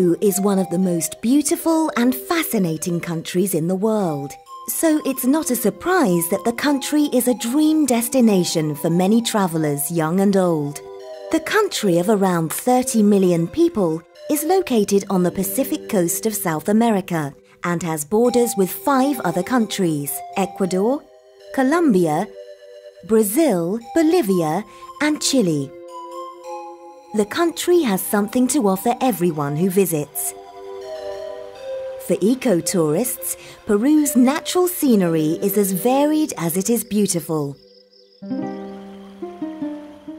Is one of the most beautiful and fascinating countries in the world. So it's not a surprise that the country is a dream destination for many travellers, young and old. The country of around 30 million people is located on the Pacific coast of South America and has borders with five other countries Ecuador, Colombia, Brazil, Bolivia, and Chile. The country has something to offer everyone who visits. For eco-tourists, Peru's natural scenery is as varied as it is beautiful.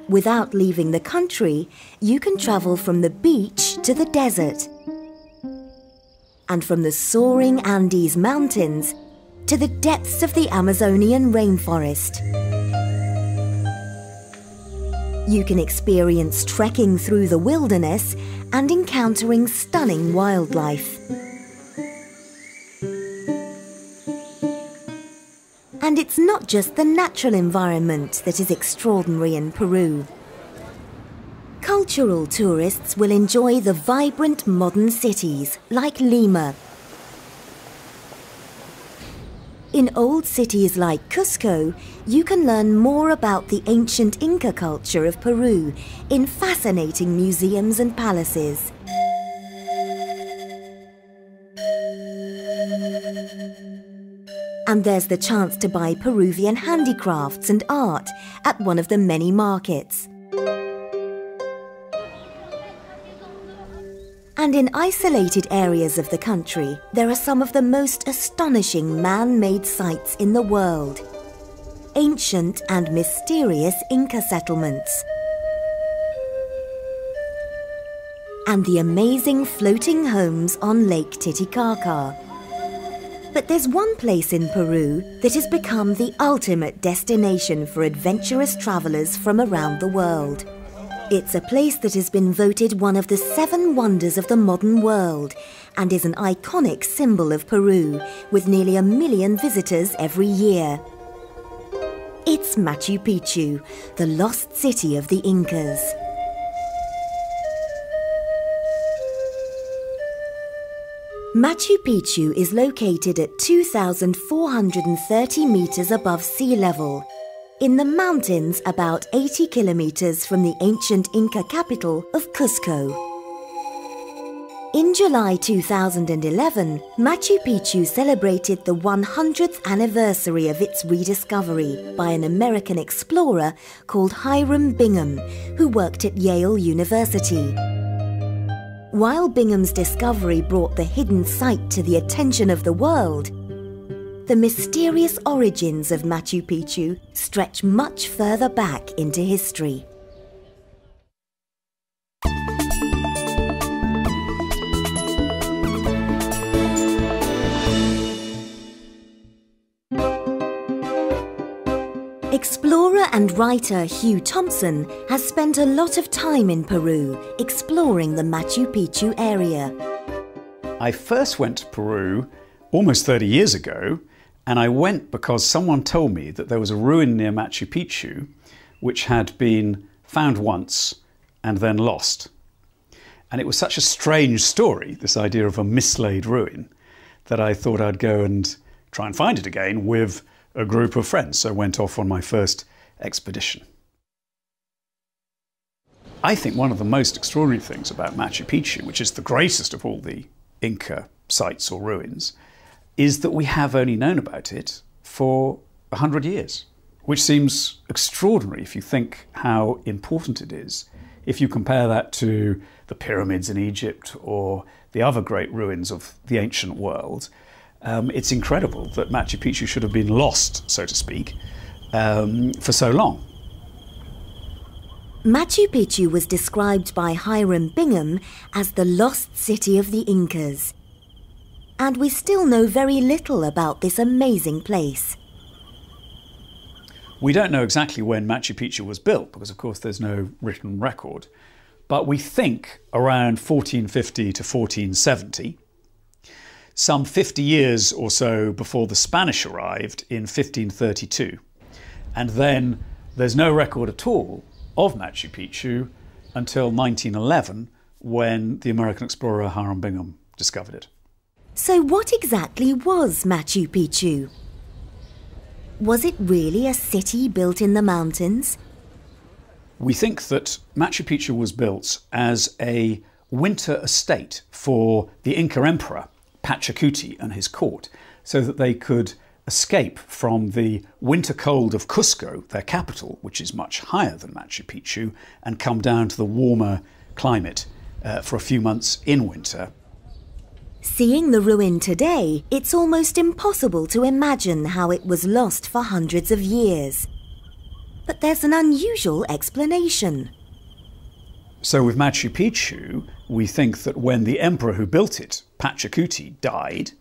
Without leaving the country, you can travel from the beach to the desert and from the soaring Andes mountains to the depths of the Amazonian rainforest. You can experience trekking through the wilderness and encountering stunning wildlife. And it's not just the natural environment that is extraordinary in Peru. Cultural tourists will enjoy the vibrant modern cities like Lima. In old cities like Cusco, you can learn more about the ancient Inca culture of Peru in fascinating museums and palaces. And there's the chance to buy Peruvian handicrafts and art at one of the many markets. And in isolated areas of the country, there are some of the most astonishing man-made sites in the world. Ancient and mysterious Inca settlements. And the amazing floating homes on Lake Titicaca. But there's one place in Peru that has become the ultimate destination for adventurous travellers from around the world. It's a place that has been voted one of the seven wonders of the modern world and is an iconic symbol of Peru, with nearly a million visitors every year. It's Machu Picchu, the lost city of the Incas. Machu Picchu is located at 2,430 metres above sea level, in the mountains about 80 kilometres from the ancient Inca capital of Cusco. In July 2011, Machu Picchu celebrated the 100th anniversary of its rediscovery by an American explorer called Hiram Bingham, who worked at Yale University. While Bingham's discovery brought the hidden site to the attention of the world, the mysterious origins of Machu Picchu stretch much further back into history. Explorer and writer Hugh Thomson has spent a lot of time in Peru exploring the Machu Picchu area. I first went to Peru almost 30 years ago, and I went because someone told me that there was a ruin near Machu Picchu which had been found once and then lost. And it was such a strange story, this idea of a mislaid ruin, that I thought I'd go and try and find it again with a group of friends. So I went off on my first expedition. I think one of the most extraordinary things about Machu Picchu, which is the greatest of all the Inca sites or ruins, is that we have only known about it for 100 years, which seems extraordinary if you think how important it is. If you compare that to the pyramids in Egypt or the other great ruins of the ancient world, um, it's incredible that Machu Picchu should have been lost, so to speak, um, for so long. Machu Picchu was described by Hiram Bingham as the lost city of the Incas. And we still know very little about this amazing place. We don't know exactly when Machu Picchu was built because, of course, there's no written record. But we think around 1450 to 1470 some 50 years or so before the Spanish arrived in 1532. And then there's no record at all of Machu Picchu until 1911 when the American explorer Hiram Bingham discovered it. So, what exactly was Machu Picchu? Was it really a city built in the mountains? We think that Machu Picchu was built as a winter estate for the Inca emperor Pachacuti and his court so that they could escape from the winter cold of Cusco, their capital, which is much higher than Machu Picchu, and come down to the warmer climate uh, for a few months in winter. Seeing the ruin today, it's almost impossible to imagine how it was lost for hundreds of years. But there's an unusual explanation. So, with Machu Picchu, we think that when the emperor who built it, Pachacuti, died,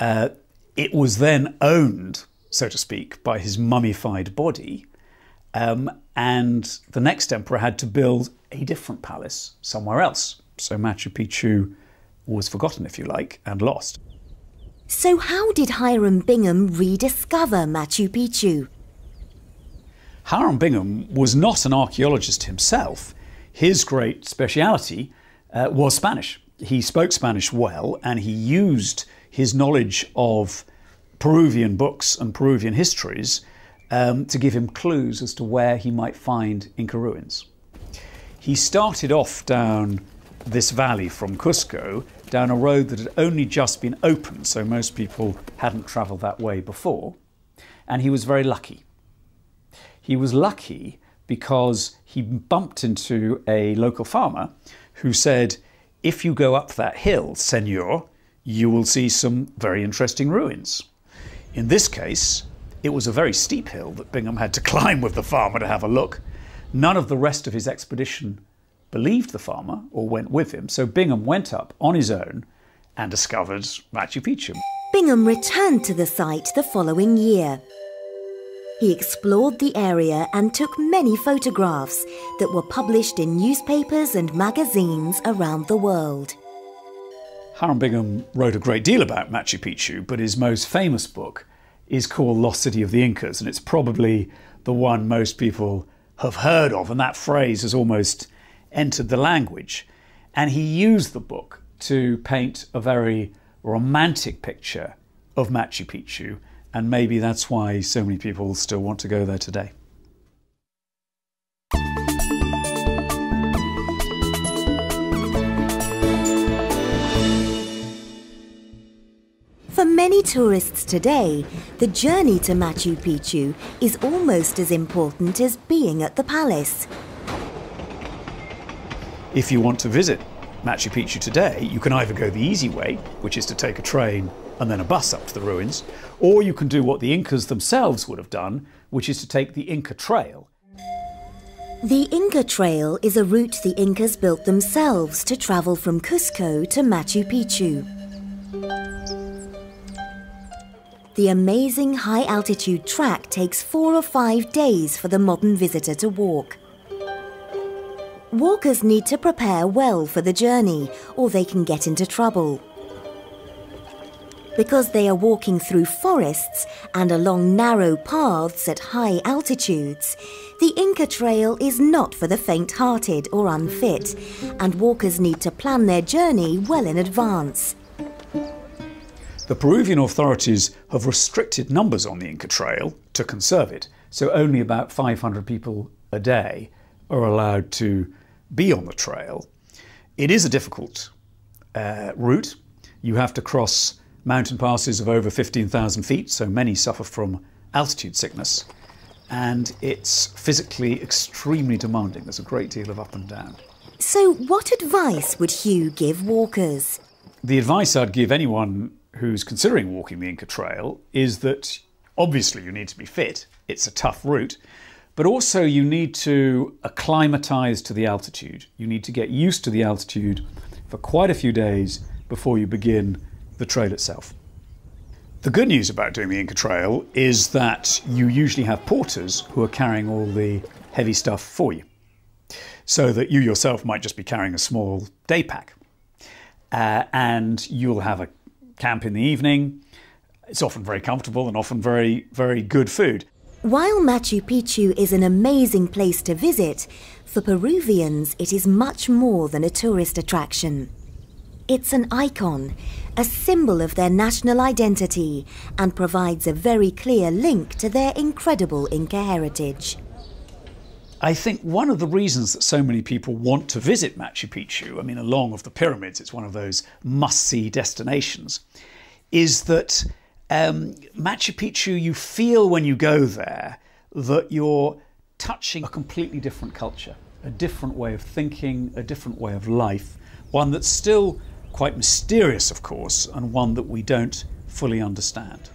uh, it was then owned, so to speak, by his mummified body. Um, and the next emperor had to build a different palace somewhere else. So Machu Picchu was forgotten, if you like, and lost. So, how did Hiram Bingham rediscover Machu Picchu? Hiram Bingham was not an archaeologist himself. His great speciality uh, was Spanish. He spoke Spanish well and he used his knowledge of Peruvian books and Peruvian histories um, to give him clues as to where he might find Inca ruins. He started off down this valley from Cusco, down a road that had only just been opened, so most people hadn't travelled that way before, and he was very lucky. He was lucky because he bumped into a local farmer who said, If you go up that hill, senor, you will see some very interesting ruins. In this case, it was a very steep hill that Bingham had to climb with the farmer to have a look. None of the rest of his expedition believed the farmer or went with him, so Bingham went up on his own and discovered Machu Picchu. Bingham returned to the site the following year. He explored the area and took many photographs that were published in newspapers and magazines around the world. Hiram Bingham wrote a great deal about Machu Picchu, but his most famous book is called Lost City of the Incas, and it's probably the one most people have heard of, and that phrase has almost entered the language. And he used the book to paint a very romantic picture of Machu Picchu, and maybe that's why so many people still want to go there today. For many tourists today, the journey to Machu Picchu is almost as important as being at the palace. If you want to visit Machu Picchu today, you can either go the easy way, which is to take a train and then a bus up to the ruins, or you can do what the Incas themselves would have done, which is to take the Inca Trail. The Inca Trail is a route the Incas built themselves to travel from Cusco to Machu Picchu. The amazing high altitude track takes four or five days for the modern visitor to walk. Walkers need to prepare well for the journey or they can get into trouble. Because they are walking through forests and along narrow paths at high altitudes, the Inca Trail is not for the faint hearted or unfit, and walkers need to plan their journey well in advance. The Peruvian authorities have restricted numbers on the Inca Trail to conserve it, so only about 500 people a day are allowed to be on the trail. It is a difficult uh, route. You have to cross mountain passes of over 15,000 feet, so many suffer from altitude sickness. And it's physically extremely demanding. There's a great deal of up and down. So, what advice would Hugh give walkers? The advice I'd give anyone who's considering walking the Inca Trail is that obviously you need to be fit. It's a tough route, but also you need to acclimatize to the altitude. You need to get used to the altitude for quite a few days before you begin the trail itself. The good news about doing the Inca Trail is that you usually have porters who are carrying all the heavy stuff for you, so that you yourself might just be carrying a small day pack. Uh, and you'll have a camp in the evening. It's often very comfortable and often very, very good food. While Machu Picchu is an amazing place to visit, for Peruvians it is much more than a tourist attraction. It's an icon, a symbol of their national identity, and provides a very clear link to their incredible Inca heritage. I think one of the reasons that so many people want to visit Machu Picchu, I mean, along with the pyramids, it's one of those must see destinations, is that um, Machu Picchu, you feel when you go there that you're touching a completely different culture, a different way of thinking, a different way of life, one that's still quite mysterious, of course, and one that we don't fully understand.